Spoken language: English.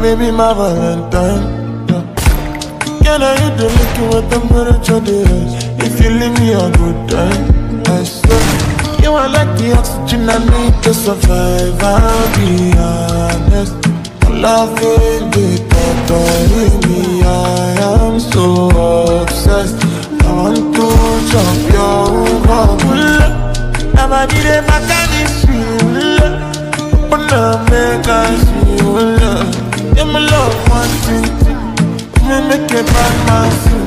be my Valentine. Can I hit the liquid with temperature days? If you leave me a good time, I swear. You are like the oxygen I need to survive. I'll be honest. Love it, be totally me. I am so obsessed. I want to jump your heart. Never did it back at this Open up, make I Me make it